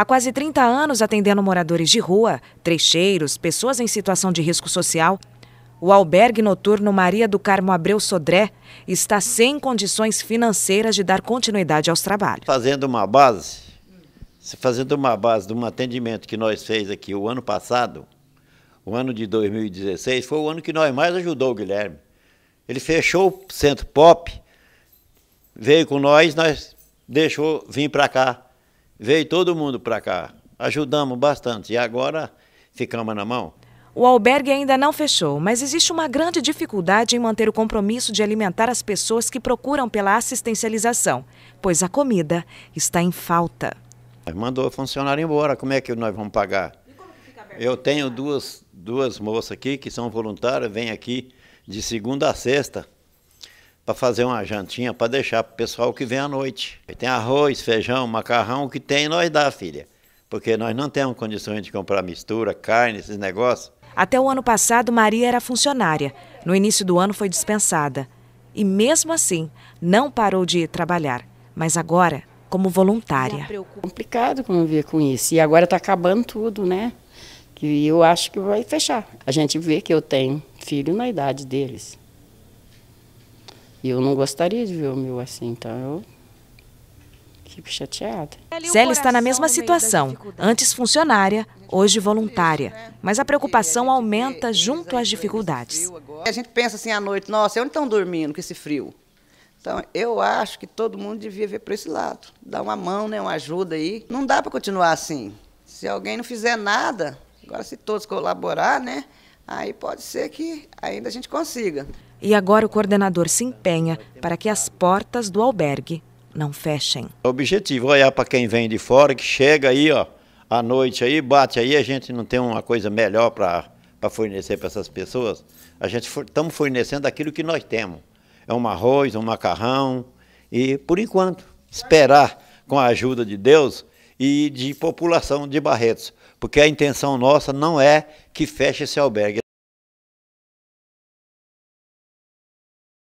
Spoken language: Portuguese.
Há quase 30 anos atendendo moradores de rua, trecheiros, pessoas em situação de risco social, o albergue noturno Maria do Carmo Abreu Sodré está sem condições financeiras de dar continuidade aos trabalhos. Fazendo uma base, fazendo uma base de um atendimento que nós fez aqui o ano passado, o ano de 2016, foi o ano que nós mais ajudou o Guilherme. Ele fechou o centro pop, veio com nós, nós deixou vir para cá Veio todo mundo para cá, ajudamos bastante e agora ficamos na mão. O albergue ainda não fechou, mas existe uma grande dificuldade em manter o compromisso de alimentar as pessoas que procuram pela assistencialização, pois a comida está em falta. Mandou o funcionário embora, como é que nós vamos pagar? Eu tenho duas, duas moças aqui que são voluntárias, vêm aqui de segunda a sexta para fazer uma jantinha para deixar para o pessoal que vem à noite. Tem arroz, feijão, macarrão, o que tem nós dá, filha. Porque nós não temos condições de comprar mistura, carne, esses negócios. Até o ano passado, Maria era funcionária. No início do ano foi dispensada. E mesmo assim, não parou de trabalhar. Mas agora, como voluntária. É complicado conviver com isso. E agora está acabando tudo, né? Que eu acho que vai fechar. A gente vê que eu tenho filho na idade deles. E eu não gostaria de ver o meu assim, então eu fico chateada. Célia está na mesma situação, antes funcionária, hoje voluntária. Mas a preocupação aumenta junto às dificuldades. A gente pensa assim à noite, nossa, onde estão dormindo com esse frio? Então, eu acho que todo mundo devia ver para esse lado. Dar uma mão, né, uma ajuda aí. Não dá para continuar assim. Se alguém não fizer nada, agora se todos colaborar, né, aí pode ser que ainda a gente consiga. E agora o coordenador se empenha para que as portas do albergue não fechem. O objetivo é olhar para quem vem de fora, que chega aí, ó, à noite aí, bate aí, a gente não tem uma coisa melhor para fornecer para essas pessoas. A gente estamos fornecendo aquilo que nós temos. É um arroz, um macarrão e, por enquanto, esperar com a ajuda de Deus e de população de Barretos. Porque a intenção nossa não é que feche esse albergue.